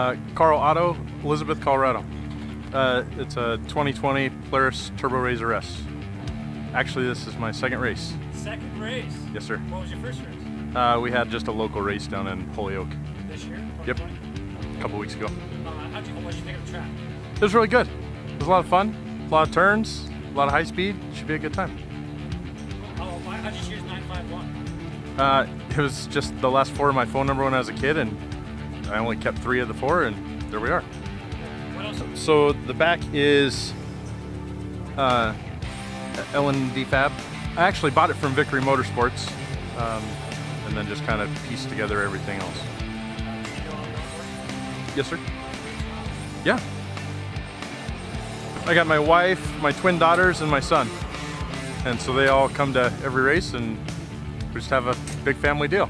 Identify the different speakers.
Speaker 1: Uh, Carl Otto, Elizabeth, Colorado. Uh, it's a 2020 Polaris Turbo RZR S. Actually, this is my second race.
Speaker 2: Second race.
Speaker 1: Yes, sir.
Speaker 2: What was your first race?
Speaker 1: Uh, we had just a local race down in Holyoke
Speaker 2: This year?
Speaker 1: Yep. a couple weeks ago.
Speaker 2: Uh, how'd you, what did you think of the track?
Speaker 1: It was really good. It was a lot of fun, a lot of turns, a lot of high speed. Should be a good time.
Speaker 2: Oh, why, how'd you choose 951?
Speaker 1: Uh, it was just the last four of my phone number when I was a kid, and I only kept three of the four, and there we are. So the back is uh, L&D Fab. I actually bought it from Victory Motorsports, um, and then just kind of pieced together everything else. Yes, sir. Yeah. I got my wife, my twin daughters, and my son, and so they all come to every race, and we just have a big family deal.